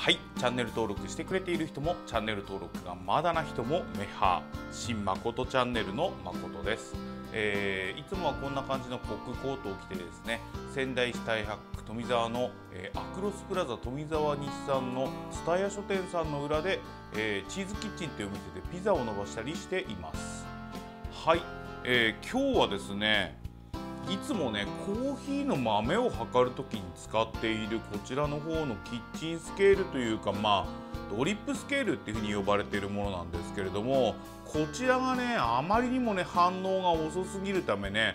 はいチャンネル登録してくれている人もチャンネル登録がまだな人もメハ新誠チャンネルの誠です、えーいつもはこんな感じのコックコートを着てですね仙台市大白区富沢の、えーアクロスプラザ富沢日産の蔦屋書店さんの裏で、えーチーズキッチンというお店でピザを伸ばしたりしています。はい、えー今日はですねいつもねコーヒーの豆を測るときに使っているこちらの方のキッチンスケールというかまあドリップスケールっていうふうに呼ばれているものなんですけれどもこちらがねあまりにもね反応が遅すぎるためね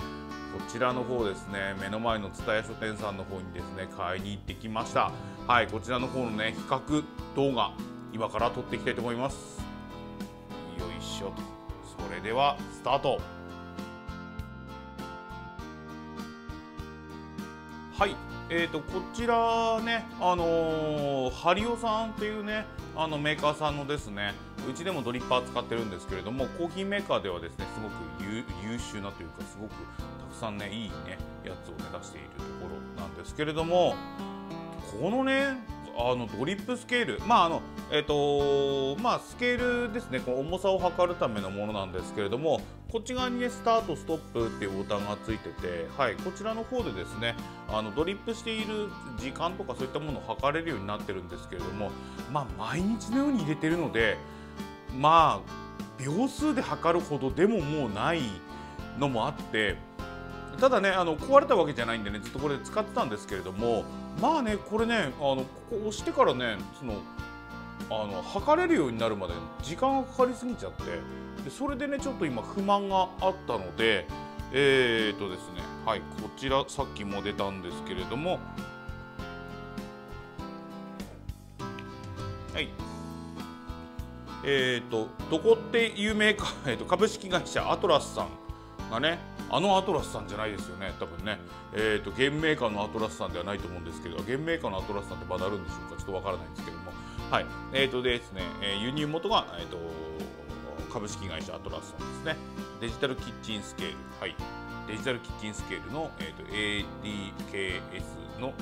こちらの方ですね目の前の蔦屋書店さんの方にですね買いに行ってきました。はいこちらの方のね比較動画今から撮っていきたいと思います。よいしょと。それではスタート。はい、えー、とこちらね、あのーハリオさんっていうねあのメーカーさんのですねうちでもドリッパー使ってるんですけれどもコーヒーメーカーではですねすごく優優秀なというかすごくたくさんねいいねやつをね出しているところなんですけれどもこのねあのドリップスケールまああのえっ、とまあスケールですね。この重さを測るためのものなんですけれどもこっち側にねスタートストップっていうボタンがついててはいこちらの方でですねあのドリップしている時間とかそういったものを測れるようになってるんですけれどもまあ毎日のように入れてるのでまあ秒数で測るほどでももうないのもあってただねあの壊れたわけじゃないんでねずっとこれ使ってたんですけれどもまあねこれねあのここ押してからねそのあの測れるようになるまで時間がかかりすぎちゃってでそれでねちょっと今不満があったのでえー、とですねはいこちらさっきも出たんですけれどもはい。えー、とどこって有名か、えー、と株式会社アトラスさん。がねあのアトラスさんじゃないですよね多分ね、えー、とゲームメーカーのアトラスさんではないと思うんですけどゲームメーカーのアトラスさんってまだあるんでしょうか？ちょっとわからないんですけども。はい。えー、とですね、えー輸入元が、えー、と株式会社アトラスさんですね。デジタルキッチンスケール。はい。デジタルキッチンスケールの、えー、と ADKS の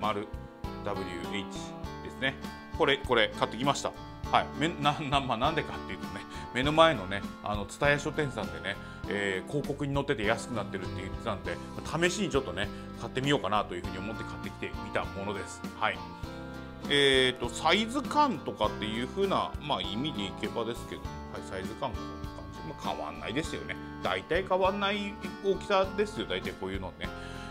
210WH ですね。これこれ買ってきました。はい、めななまあ、なんでかっていうとね目の前のねあの蔦屋書店さんでね、えー広告に載ってて安くなってるって言ってたんで試しにちょっとね買ってみようかなというふうに思って買ってきてみたものです。はい。えー、とサイズ感とかっていう風な、まあ、意味でいけばですけど、はい、サイズ感こんな感じ、まあ、変わんないですよね。大体変わんない大きさですよ。大体こういうのね。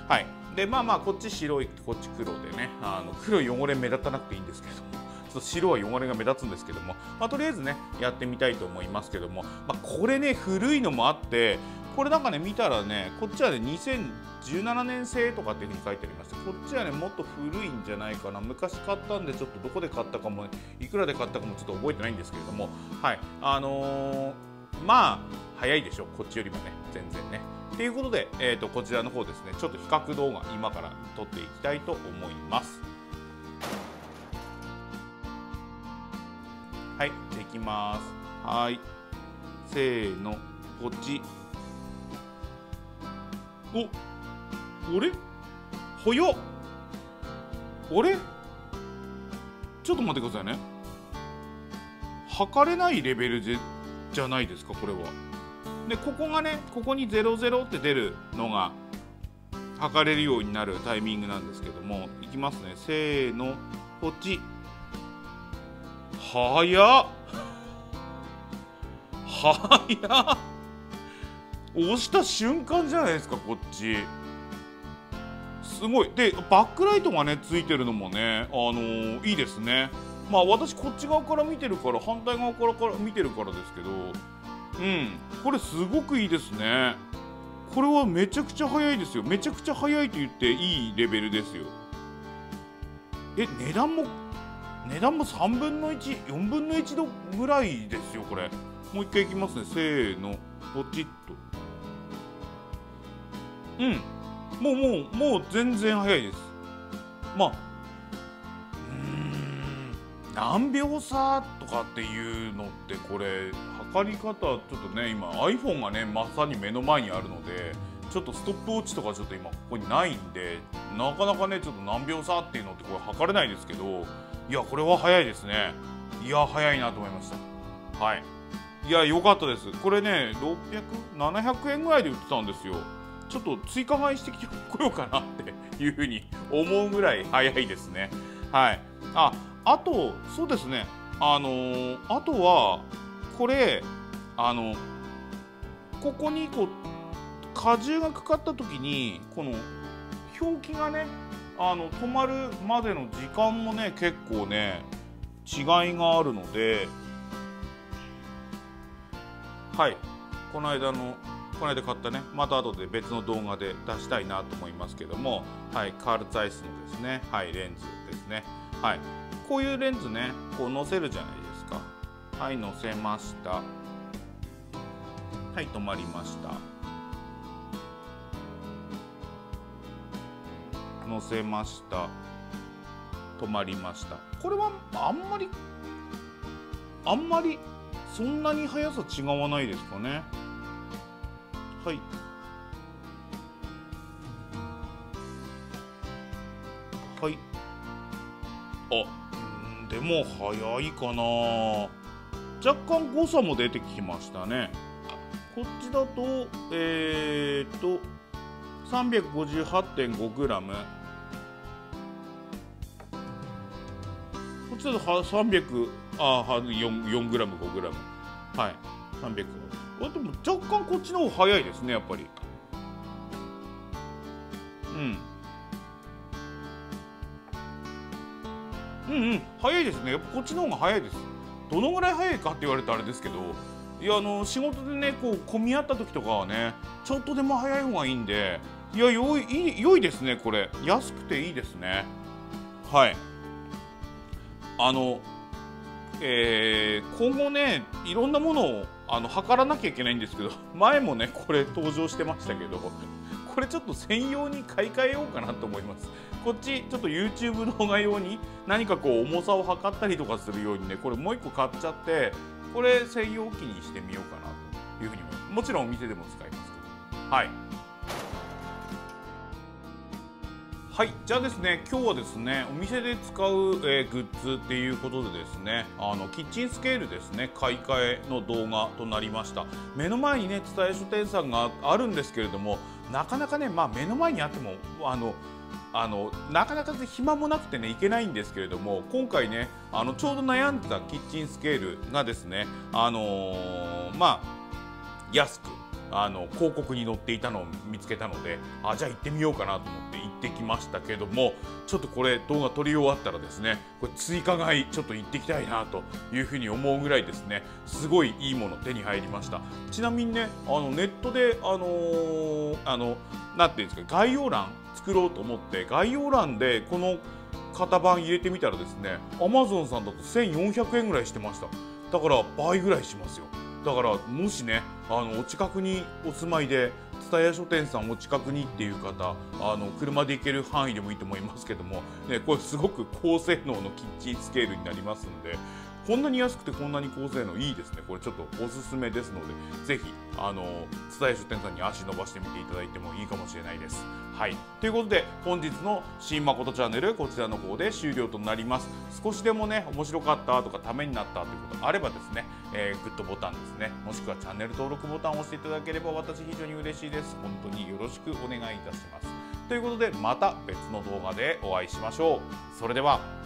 はい。でまあまあこっち白いこっち黒でねあの黒汚れ目立たなくていいんですけど。ちょっと白は汚れが目立つんですけども、まあ、とりあえずねやってみたいと思いますけども、まあ、これね古いのもあってこれなんかね見たらねこっちはね2017年製とかっていうふうに書いてありましてこっちはねもっと古いんじゃないかな。昔買ったんでちょっとどこで買ったかもいくらで買ったかもちょっと覚えてないんですけれどもはい。あのーまあ早いでしょこっちよりもね全然ね。ということで、えー、とこちらの方ですね。ちょっと比較動画今から撮っていきたいと思います。はいできます。はい。せーの。こっち。おあれ早っ。あれちょっと待ってくださいね。測れないレベルでじゃないですかこれは。でここがねここに00って出るのが測れるようになるタイミングなんですけどもいきますね。せーの。こっち。早っ。早っ。押した瞬間じゃないですかこっち。すごい。でバックライトがねついてるのもねあのーいいですね。まあ私こっち側から見てるから反対側からから見てるからですけどうん。これすごくいいですね。これはめちゃくちゃ早いですよ。めちゃくちゃ早いと言っていいレベルですよ。え値段も値段も3分の14分の1度ぐらいですよこれ。もう一回いきますね。せーの。ポチッと。うん。もうもうもう全然早いです。まあうーん。何秒差とかっていうのってこれ測り方ちょっとね今 iPhone がねまさに目の前にあるのでちょっとストップウォッチとかちょっと今ここにないんでなかなかねちょっと何秒差っていうのってこれ測れないですけどいやこれは早いですね。いや早いなと思いました。はい。いや良かったです。これね600700円ぐらいで売ってたんですよ。ちょっと追加買いしてきてこようかなっていうふうに思うぐらい早いですね。はい。ああとそうですね。あのー、あとはこれあのここにこう荷重がかかった時にこの表記がねあの止まるまでの時間もね結構ね違いがあるのではい。この間のこの間買ったねまた後で別の動画で出したいなと思いますけどもはい。カール・ツァイスのですねはいレンズですね。はい。こういうレンズねこう載せるじゃないですか。はい載せました。はい止まりました。載せました。止まりました。これはあんまりあんまりそんなに速さ違わないですかね。はい。はい。あでも速いかな。若干誤差も出てきましたね。こっちだとえー、っと 358.5g ちょっと300ああ 4, 4グラム5グラム。はい。300あでも若干こっちの方早いですねやっぱり。うん。うんうん。早いですね。やっぱこっちの方が早いです。どのぐらい早いかって言われたらあれですけど。いやあの仕事でねこう混み合った時とかはねちょっとでも早い方がいいんで。いや良い良いですねこれ。安くていいですね。はい。あの、えー、今後ねいろんなものをあの測らなきゃいけないんですけど 前もねこれ登場してましたけど これちょっと専用に買い替えようかなと思います。こっちちょっと YouTube 動画用に何かこう重さを測ったりとかするようにねこれもう1個買っちゃってこれ専用機にしてみようかなというふうに思います。もちろんお店でも使いますけど。はい。はいじゃあですね今日はですねお店で使う、えー、グッズっていうことでですねあのキッチンスケールですね買い替えの動画となりました。目の前にね伝え書店さんがあるんですけれどもなかなかねまあ目の前にあってもあのあのなかなか暇もなくてねいけないんですけれども今回ねあのちょうど悩んでたキッチンスケールがですねあのー、まあ安くあの広告に載っていたのを見つけたのであじゃあ行ってみようかなと思って行ってきましたけどもちょっとこれ動画撮り終わったらですねこれ追加買いちょっと行ってきたいなというふうに思うぐらいですねすごいいいもの手に入りました。ちなみにねあのネットであのー、あのなていうんですか概要欄作ろうと思って概要欄でこの型番入れてみたらですねアマゾンさんだと1400円ぐらいしてました。だから倍ぐらいしますよ。だからもしねあのお近くにお住まいで蔦屋書店さんお近くにっていう方あの車で行ける範囲でもいいと思いますけども、ね、これすごく高性能のキッチンスケールになりますんでこんなに安くてこんなに高性能いいですね。これちょっとおすすめですのでぜひあの蔦屋書店さんに足伸ばしてみていただいてもいいかもしれないです。はい。ということで本日の新誠チャンネルこちらの方で終了となります。少しでもね面白かったとかためになったということがあればですね、えー、グッドボタンですね。もしくはチャンネル登録ボタンを押していただければ私非常に嬉しいです。本当によろしくお願いいたします。ということでまた別の動画でお会いしましょう。それでは。